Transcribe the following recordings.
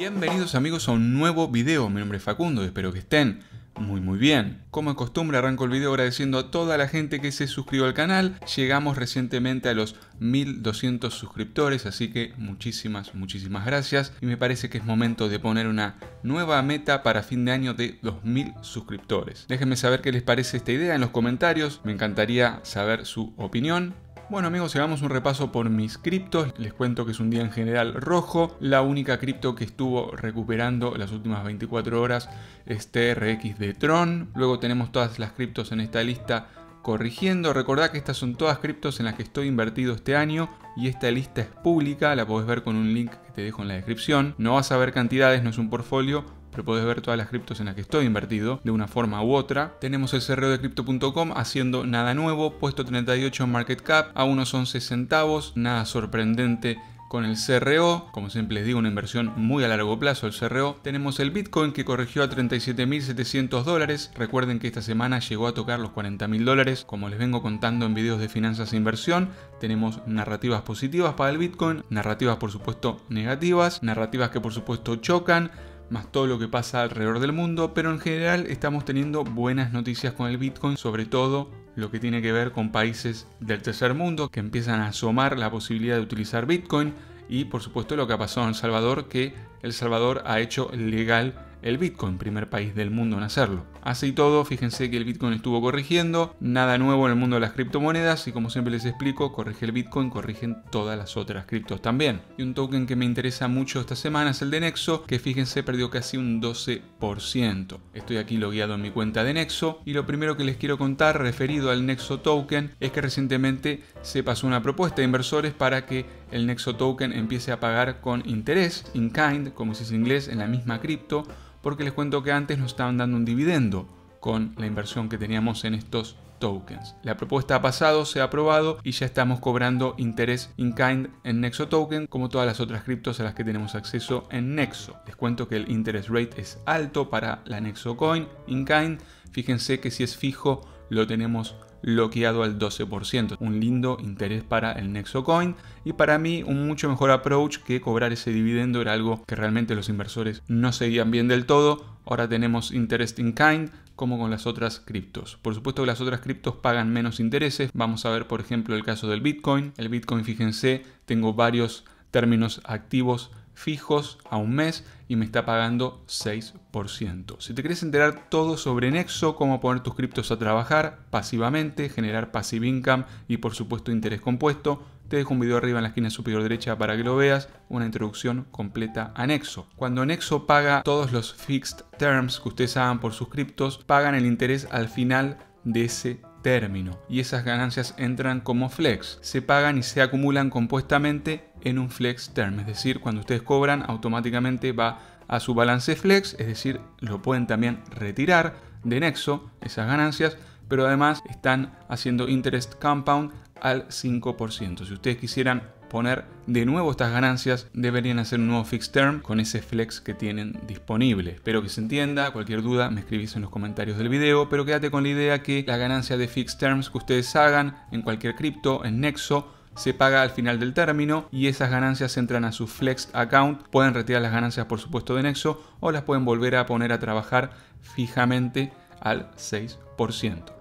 Bienvenidos amigos a un nuevo video, mi nombre es Facundo y espero que estén muy muy bien. Como de costumbre arranco el video agradeciendo a toda la gente que se suscribió al canal. Llegamos recientemente a los 1200 suscriptores, así que muchísimas muchísimas gracias. Y me parece que es momento de poner una nueva meta para fin de año de 2000 suscriptores. Déjenme saber qué les parece esta idea en los comentarios, me encantaría saber su opinión. Bueno amigos, hagamos un repaso por mis criptos. Les cuento que es un día en general rojo. La única cripto que estuvo recuperando las últimas 24 horas es TRX de Tron. Luego tenemos todas las criptos en esta lista corrigiendo. Recordad que estas son todas criptos en las que estoy invertido este año y esta lista es pública, la podés ver con un link que te dejo en la descripción. No vas a ver cantidades, no es un portfolio, pero podés ver todas las criptos en las que estoy invertido de una forma u otra. Tenemos el cerreo de crypto.com haciendo nada nuevo, puesto 38 en market cap a unos 11 centavos, nada sorprendente con el CRO, como siempre les digo, una inversión muy a largo plazo el CRO. Tenemos el Bitcoin que corrigió a 37.700 dólares. Recuerden que esta semana llegó a tocar los 40.000 dólares. Como les vengo contando en videos de finanzas e inversión, tenemos narrativas positivas para el Bitcoin, narrativas por supuesto negativas, narrativas que por supuesto chocan, más todo lo que pasa alrededor del mundo, pero en general estamos teniendo buenas noticias con el Bitcoin, sobre todo lo que tiene que ver con países del tercer mundo que empiezan a asomar la posibilidad de utilizar Bitcoin y por supuesto lo que ha pasado en El Salvador, que El Salvador ha hecho legal el Bitcoin, primer país del mundo en hacerlo. Así todo, fíjense que el Bitcoin estuvo corrigiendo, nada nuevo en el mundo de las criptomonedas y como siempre les explico, corrige el Bitcoin, corrigen todas las otras criptos también. Y un token que me interesa mucho esta semana es el de Nexo, que fíjense perdió casi un 12%. Estoy aquí logueado en mi cuenta de Nexo y lo primero que les quiero contar referido al Nexo Token es que recientemente se pasó una propuesta de inversores para que el Nexo Token empiece a pagar con interés, in kind, como se dice en inglés, en la misma cripto, porque les cuento que antes nos estaban dando un dividendo con la inversión que teníamos en estos tokens. La propuesta ha pasado, se ha aprobado y ya estamos cobrando interés in kind en Nexo Token como todas las otras criptos a las que tenemos acceso en Nexo. Les cuento que el interest rate es alto para la Nexo Coin in kind. Fíjense que si es fijo lo tenemos bloqueado al 12%. Un lindo interés para el Nexo Coin y para mí un mucho mejor approach que cobrar ese dividendo era algo que realmente los inversores no seguían bien del todo. Ahora tenemos interest in kind como con las otras criptos. Por supuesto que las otras criptos pagan menos intereses. Vamos a ver por ejemplo el caso del Bitcoin. El Bitcoin, fíjense, tengo varios términos activos fijos a un mes y me está pagando 6%. Si te quieres enterar todo sobre Nexo, cómo poner tus criptos a trabajar pasivamente, generar passive income y por supuesto interés compuesto, te dejo un video arriba en la esquina superior derecha para que lo veas, una introducción completa a Nexo. Cuando Nexo paga todos los fixed terms que ustedes hagan por sus criptos, pagan el interés al final de ese término y esas ganancias entran como flex, se pagan y se acumulan compuestamente en un flex term, es decir, cuando ustedes cobran automáticamente va a su balance flex, es decir, lo pueden también retirar de Nexo esas ganancias, pero además están haciendo interest compound al 5%. Si ustedes quisieran poner de nuevo estas ganancias, deberían hacer un nuevo fixed term con ese flex que tienen disponible. Espero que se entienda, cualquier duda me escribís en los comentarios del video, pero quédate con la idea que la ganancia de fixed terms que ustedes hagan en cualquier cripto, en Nexo, se paga al final del término y esas ganancias entran a su Flexed account. Pueden retirar las ganancias por supuesto de Nexo o las pueden volver a poner a trabajar fijamente al 6%.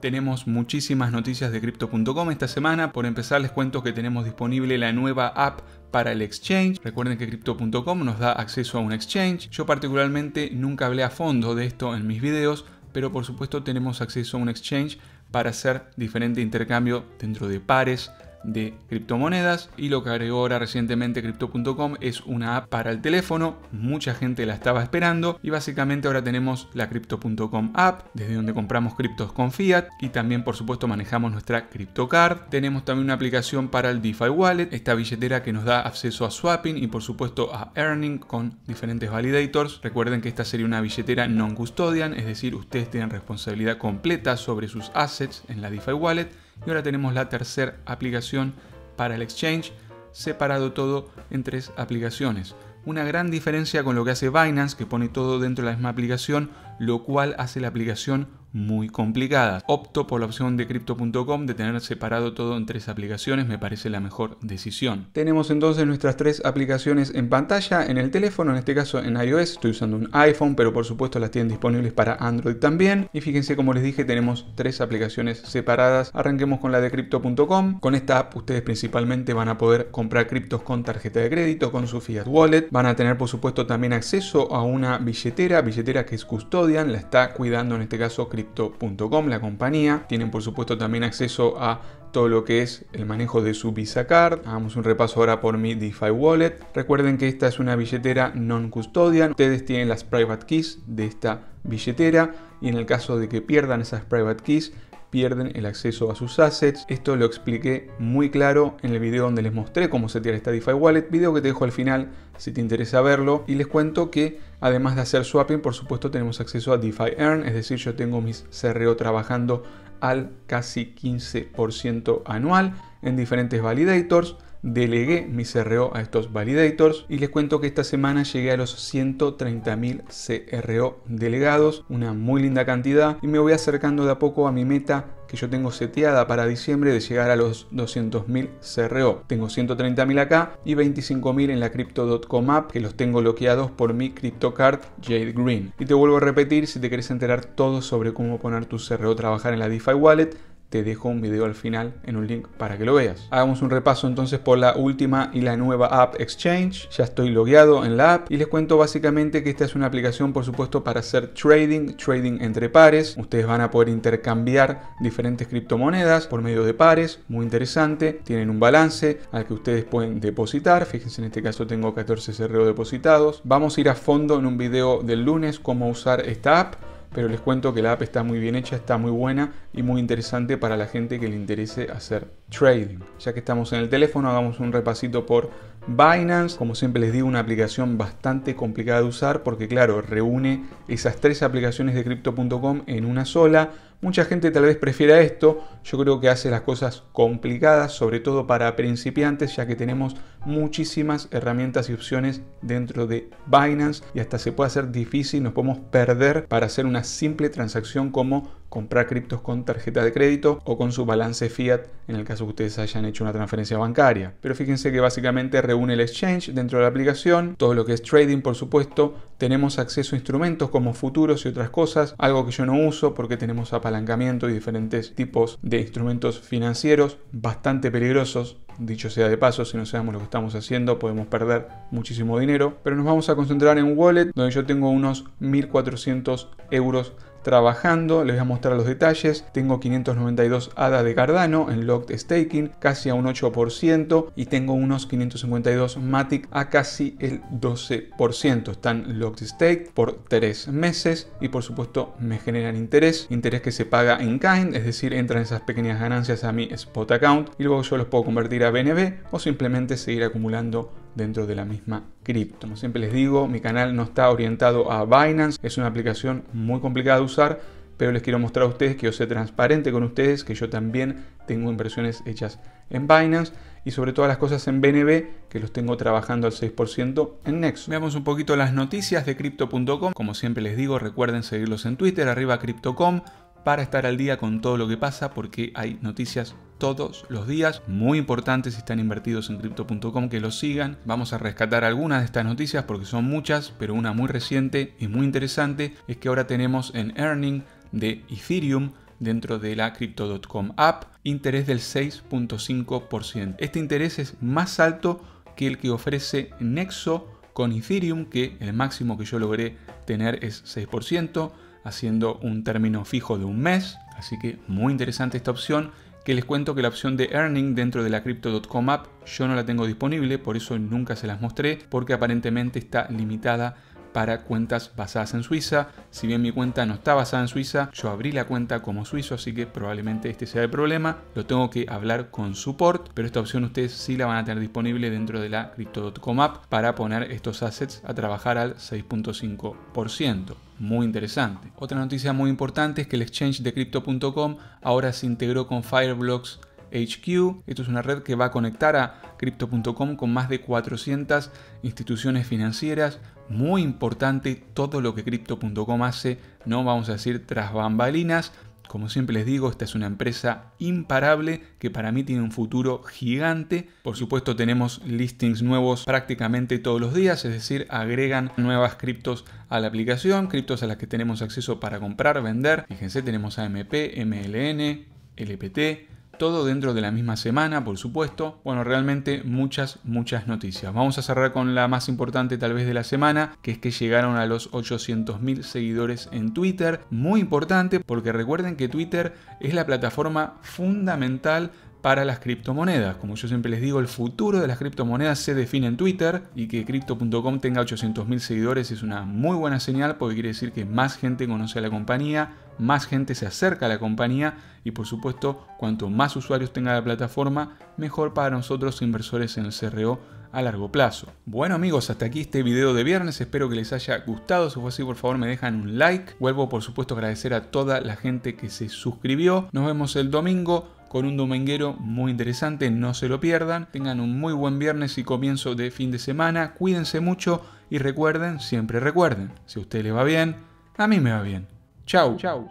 Tenemos muchísimas noticias de crypto.com esta semana. Por empezar les cuento que tenemos disponible la nueva app para el exchange. Recuerden que crypto.com nos da acceso a un exchange. Yo particularmente nunca hablé a fondo de esto en mis videos, pero por supuesto tenemos acceso a un exchange para hacer diferente intercambio dentro de pares, de criptomonedas y lo que agregó ahora recientemente crypto.com es una app para el teléfono, mucha gente la estaba esperando y básicamente ahora tenemos la crypto.com app desde donde compramos criptos con fiat y también por supuesto manejamos nuestra CryptoCard. Tenemos también una aplicación para el DeFi Wallet, esta billetera que nos da acceso a swapping y por supuesto a earning con diferentes validators. Recuerden que esta sería una billetera non custodian, es decir, ustedes tienen responsabilidad completa sobre sus assets en la DeFi Wallet y ahora tenemos la tercera aplicación para el exchange, separado todo en tres aplicaciones. Una gran diferencia con lo que hace Binance, que pone todo dentro de la misma aplicación, lo cual hace la aplicación muy complicadas. Opto por la opción de crypto.com de tener separado todo en tres aplicaciones, me parece la mejor decisión. Tenemos entonces nuestras tres aplicaciones en pantalla, en el teléfono, en este caso en iOS, estoy usando un iPhone, pero por supuesto las tienen disponibles para Android también. Y fíjense como les dije, tenemos tres aplicaciones separadas. Arranquemos con la de crypto.com. Con esta app ustedes principalmente van a poder comprar criptos con tarjeta de crédito, con su Fiat Wallet. Van a tener por supuesto también acceso a una billetera, billetera que es Custodian, la está cuidando en este caso crypto.com, la compañía. Tienen por supuesto también acceso a todo lo que es el manejo de su Visa Card. Hagamos un repaso ahora por mi DeFi Wallet. Recuerden que esta es una billetera non-custodian. Ustedes tienen las private keys de esta billetera y en el caso de que pierdan esas private keys pierden el acceso a sus assets. Esto lo expliqué muy claro en el video donde les mostré cómo setear esta DeFi Wallet, video que te dejo al final si te interesa verlo. Y les cuento que además de hacer swapping, por supuesto tenemos acceso a DeFi Earn, es decir, yo tengo mis CRO trabajando al casi 15% anual en diferentes validators delegué mi CRO a estos validators y les cuento que esta semana llegué a los 130.000 CRO delegados, una muy linda cantidad y me voy acercando de a poco a mi meta que yo tengo seteada para diciembre de llegar a los 200.000 CRO. Tengo 130.000 acá y 25.000 en la Crypto.com app que los tengo bloqueados por mi CryptoCard Jade Green. Y te vuelvo a repetir, si te quieres enterar todo sobre cómo poner tu CRO trabajar en la DeFi Wallet, te dejo un video al final en un link para que lo veas. Hagamos un repaso entonces por la última y la nueva app Exchange. Ya estoy logueado en la app y les cuento básicamente que esta es una aplicación por supuesto para hacer trading, trading entre pares. Ustedes van a poder intercambiar diferentes criptomonedas por medio de pares, muy interesante. Tienen un balance al que ustedes pueden depositar. Fíjense en este caso tengo 14 CRO depositados. Vamos a ir a fondo en un video del lunes cómo usar esta app pero les cuento que la app está muy bien hecha, está muy buena y muy interesante para la gente que le interese hacer trading. Ya que estamos en el teléfono, hagamos un repasito por Binance. Como siempre les digo, una aplicación bastante complicada de usar porque claro, reúne esas tres aplicaciones de crypto.com en una sola Mucha gente tal vez prefiera esto, yo creo que hace las cosas complicadas, sobre todo para principiantes, ya que tenemos muchísimas herramientas y opciones dentro de Binance y hasta se puede hacer difícil, nos podemos perder para hacer una simple transacción como comprar criptos con tarjeta de crédito o con su balance fiat en el caso que ustedes hayan hecho una transferencia bancaria. Pero fíjense que básicamente reúne el exchange dentro de la aplicación, todo lo que es trading por supuesto, tenemos acceso a instrumentos como futuros y otras cosas, algo que yo no uso porque tenemos apalancamiento y diferentes tipos de instrumentos financieros bastante peligrosos. Dicho sea de paso, si no sabemos lo que estamos haciendo podemos perder muchísimo dinero, pero nos vamos a concentrar en un wallet donde yo tengo unos 1400 euros trabajando, les voy a mostrar los detalles. Tengo 592 ADA de Cardano en locked staking, casi a un 8%, y tengo unos 552 Matic a casi el 12%. Están locked stake por 3 meses y por supuesto me generan interés, interés que se paga en kind, es decir, entran esas pequeñas ganancias a mi spot account y luego yo los puedo convertir a BNB o simplemente seguir acumulando dentro de la misma cripto. Como siempre les digo, mi canal no está orientado a Binance, es una aplicación muy complicada de usar, pero les quiero mostrar a ustedes que yo sé transparente con ustedes, que yo también tengo inversiones hechas en Binance y sobre todas las cosas en BNB, que los tengo trabajando al 6% en Nexo. Veamos un poquito las noticias de crypto.com. Como siempre les digo, recuerden seguirlos en Twitter, arriba crypto.com para estar al día con todo lo que pasa porque hay noticias todos los días muy importantes si están invertidos en crypto.com que lo sigan. Vamos a rescatar algunas de estas noticias porque son muchas, pero una muy reciente y muy interesante es que ahora tenemos en earning de Ethereum dentro de la crypto.com app interés del 6.5%. Este interés es más alto que el que ofrece Nexo con Ethereum, que el máximo que yo logré tener es 6% haciendo un término fijo de un mes. Así que muy interesante esta opción. Que les cuento que la opción de earning dentro de la crypto.com app yo no la tengo disponible, por eso nunca se las mostré, porque aparentemente está limitada para cuentas basadas en Suiza. Si bien mi cuenta no está basada en Suiza, yo abrí la cuenta como suizo, así que probablemente este sea el problema. Lo tengo que hablar con support, pero esta opción ustedes sí la van a tener disponible dentro de la crypto.com app para poner estos assets a trabajar al 6.5%. Muy interesante. Otra noticia muy importante es que el exchange de crypto.com ahora se integró con Fireblocks HQ. Esto es una red que va a conectar a crypto.com con más de 400 instituciones financieras, muy importante todo lo que crypto.com hace, no vamos a decir tras bambalinas, como siempre les digo, esta es una empresa imparable que para mí tiene un futuro gigante. Por supuesto tenemos listings nuevos prácticamente todos los días, es decir, agregan nuevas criptos a la aplicación, criptos a las que tenemos acceso para comprar, vender. Fíjense, tenemos AMP, MLN, LPT, todo dentro de la misma semana, por supuesto. Bueno, realmente muchas, muchas noticias. Vamos a cerrar con la más importante tal vez de la semana, que es que llegaron a los 800.000 seguidores en Twitter. Muy importante porque recuerden que Twitter es la plataforma fundamental para las criptomonedas. Como yo siempre les digo, el futuro de las criptomonedas se define en Twitter y que crypto.com tenga 800.000 seguidores es una muy buena señal porque quiere decir que más gente conoce a la compañía, más gente se acerca a la compañía y por supuesto cuanto más usuarios tenga la plataforma, mejor para nosotros inversores en el CRO a largo plazo. Bueno amigos, hasta aquí este video de viernes, espero que les haya gustado, si fue así por favor me dejan un like, vuelvo por supuesto a agradecer a toda la gente que se suscribió, nos vemos el domingo con un dominguero muy interesante, no se lo pierdan, tengan un muy buen viernes y comienzo de fin de semana, cuídense mucho y recuerden, siempre recuerden, si a usted le va bien, a mí me va bien. Chau. Chau.